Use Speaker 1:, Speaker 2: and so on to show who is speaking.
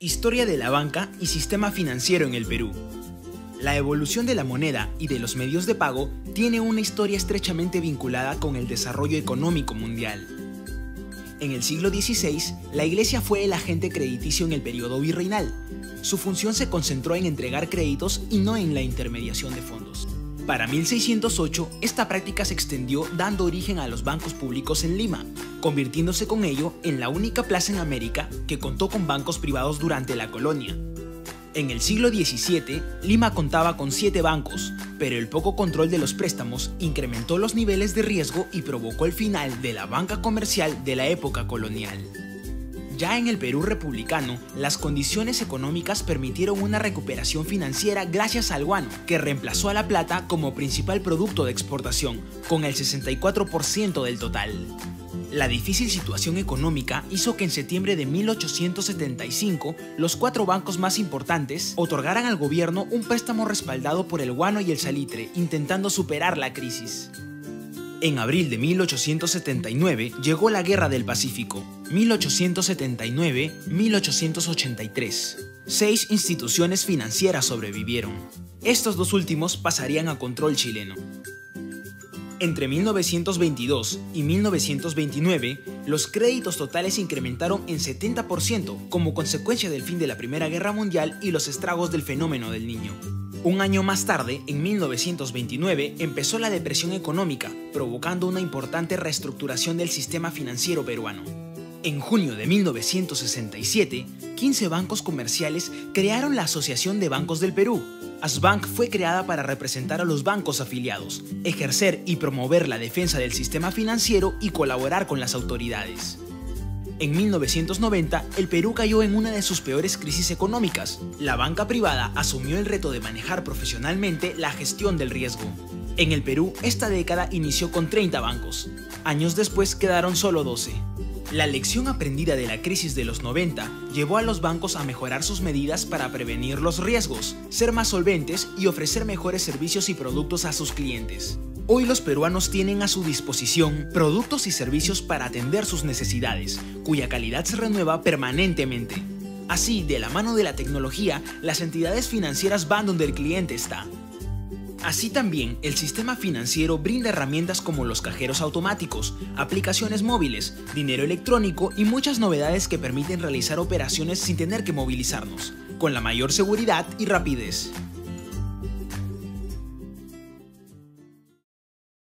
Speaker 1: Historia de la banca y sistema financiero en el Perú. La evolución de la moneda y de los medios de pago tiene una historia estrechamente vinculada con el desarrollo económico mundial. En el siglo XVI, la Iglesia fue el agente crediticio en el periodo virreinal. Su función se concentró en entregar créditos y no en la intermediación de fondos. Para 1608, esta práctica se extendió dando origen a los bancos públicos en Lima, convirtiéndose con ello en la única plaza en América que contó con bancos privados durante la colonia. En el siglo XVII, Lima contaba con siete bancos, pero el poco control de los préstamos incrementó los niveles de riesgo y provocó el final de la banca comercial de la época colonial. Ya en el Perú republicano, las condiciones económicas permitieron una recuperación financiera gracias al guano, que reemplazó a la plata como principal producto de exportación, con el 64% del total. La difícil situación económica hizo que en septiembre de 1875 los cuatro bancos más importantes otorgaran al gobierno un préstamo respaldado por el guano y el salitre, intentando superar la crisis. En abril de 1879 llegó la Guerra del Pacífico, 1879-1883. Seis instituciones financieras sobrevivieron. Estos dos últimos pasarían a control chileno. Entre 1922 y 1929, los créditos totales incrementaron en 70% como consecuencia del fin de la Primera Guerra Mundial y los estragos del fenómeno del niño. Un año más tarde, en 1929, empezó la depresión económica, provocando una importante reestructuración del sistema financiero peruano. En junio de 1967, 15 bancos comerciales crearon la Asociación de Bancos del Perú. Asbank fue creada para representar a los bancos afiliados, ejercer y promover la defensa del sistema financiero y colaborar con las autoridades. En 1990, el Perú cayó en una de sus peores crisis económicas. La banca privada asumió el reto de manejar profesionalmente la gestión del riesgo. En el Perú, esta década inició con 30 bancos. Años después quedaron solo 12. La lección aprendida de la crisis de los 90 llevó a los bancos a mejorar sus medidas para prevenir los riesgos, ser más solventes y ofrecer mejores servicios y productos a sus clientes. Hoy los peruanos tienen a su disposición productos y servicios para atender sus necesidades, cuya calidad se renueva permanentemente. Así, de la mano de la tecnología, las entidades financieras van donde el cliente está. Así también, el sistema financiero brinda herramientas como los cajeros automáticos, aplicaciones móviles, dinero electrónico y muchas novedades que permiten realizar operaciones sin tener que movilizarnos, con la mayor seguridad y rapidez.